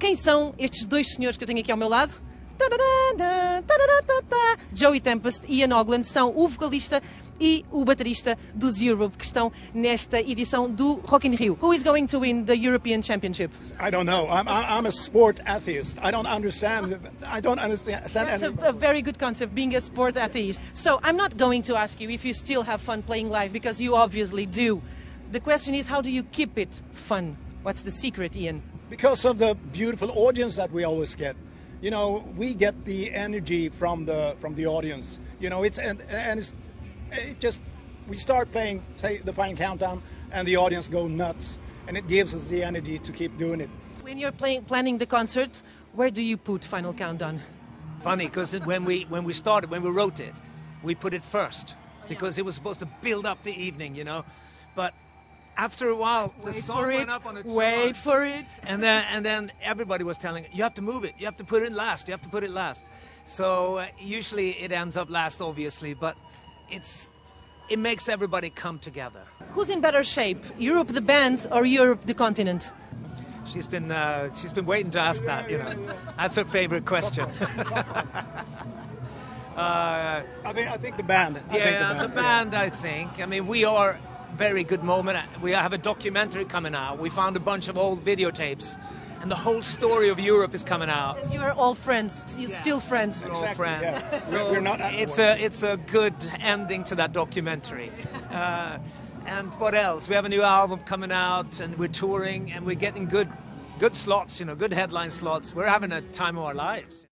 Quem são estes dois senhores que eu tenho aqui ao meu lado? Joey Tempest e Ian Ogland são o vocalista e o baterista dos Europe que estão nesta edição do Rock in Rio. Who is going to win the European Championship? I don't know. I'm, I'm a sport atheist. I don't understand. I don't understand. That's a, a very good concept, being a sport atheist. So I'm not going to ask you if you still have fun playing live because you obviously do. The question is, how do you keep it fun? What's the secret, Ian? Because of the beautiful audience that we always get. You know, we get the energy from the from the audience. You know, it's and and it's it just we start playing say the final countdown and the audience go nuts and it gives us the energy to keep doing it. When you're playing, planning the concert, where do you put Final Countdown? Funny because when we when we started when we wrote it, we put it first oh, because it was supposed to build up the evening, you know. But after a while, the Wait song for went it. up on its Wait charts. for it. and then and then everybody was telling you have to move it, you have to put it last, you have to put it last. So uh, usually it ends up last, obviously, but it's it makes everybody come together. Who's in better shape, Europe the band or Europe the continent? She's been uh, she's been waiting to ask that. You know, that's her favorite question. uh, I think I think the band. I think yeah, the band. I think. I mean, we are very good moment. We have a documentary coming out. We found a bunch of old videotapes, and the whole story of Europe is coming out. You are all friends, you're still friends. We're all Exactly, friends. yeah. So We're- we're not it's a it's a good ending to that documentary. Uh, and what else? We have a new album coming out, and we're touring, and we're getting good good slots. You know, good headline slots. We're having a time of our lives.